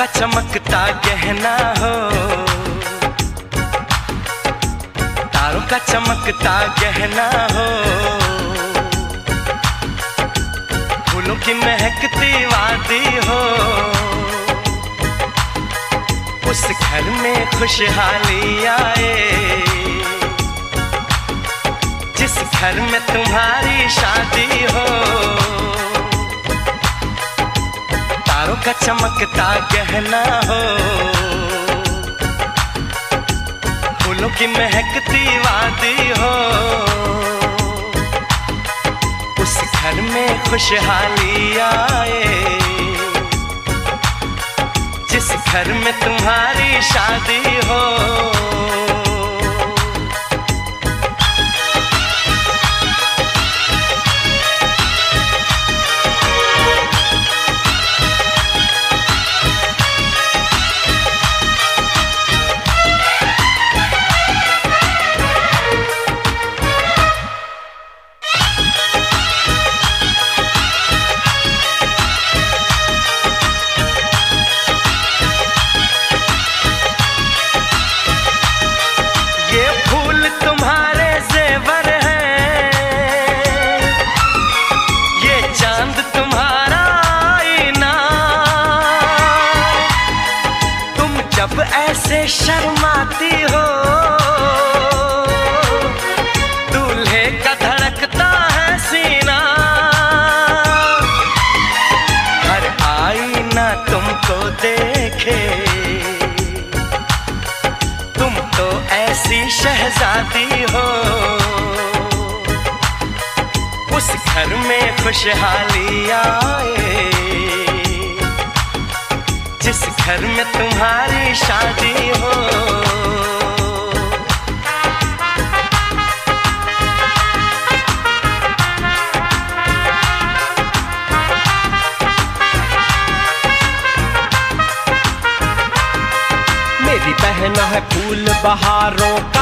का चमकता गहना हो। तारों का चमकता गहना हो। फूलों की महकती वादी हो। उस घर में खुशहाली आए। जिस घर में तुम्हारी शादी हो। तारों का चमकता गहना हो। फूलों की महकती वादी हो। उस घर में खुशहाली आए। जिस घर में तुम्हारी शादी हो। शर्माती हो। दूल्हे का धड़कता है सीना। हर आईना तुमको देखे। तुम तो ऐसी शहजादी हो। उस घर में खुशहाली आए। जिस घर में तुम्हारी शादी हो। मेरी बहना है फूल बहारों का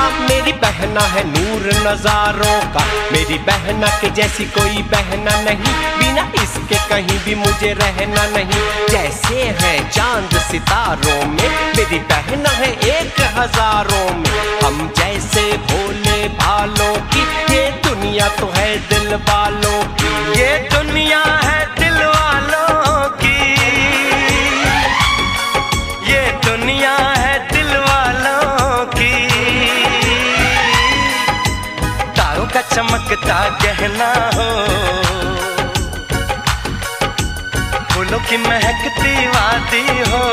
मेरी बहना है नूर नजारों का। मेरी बहना के जैसी कोई बहना नहीं। बिना इसके कहीं भी मुझे रहना नहीं। जैसे है चाँद सितारों में, मेरी बहना है एक हज़ारों में। हम जैसे भोले भालों का चमकता गहना हो। फूलों की महकती वादी हो।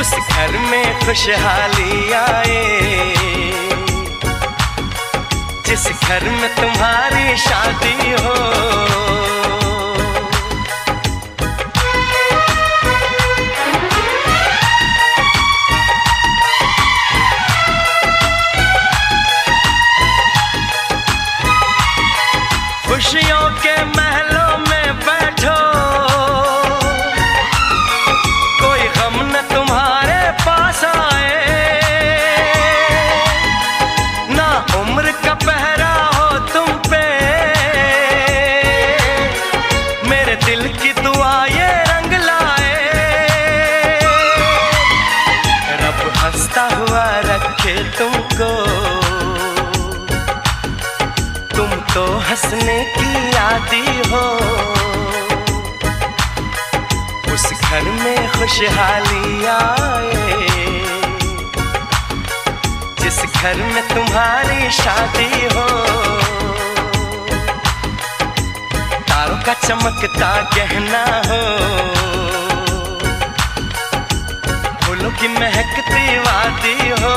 उस घर में खुशहाली आए। जिस घर में तुम्हारी शादी हो। दिल की दुआ ये रंग लाए। रब हंसता हुआ रखे तुमको। तुम तो हंसने की आदि हो। उस घर में खुशहाली आए। जिस घर में तुम्हारी शादी हो। का चमकता गहना हो। फूलों की महकती वादी हो।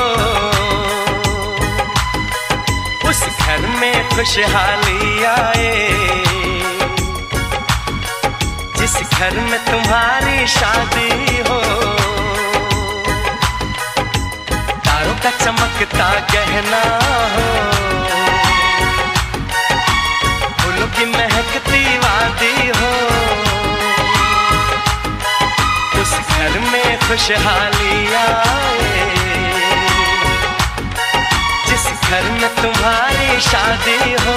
उस घर में खुशहाली आए। जिस घर में तुम्हारी शादी हो। तारों का चमकता गहना हो। खुशहाली आए। जिस घर में तुम्हारी शादी हो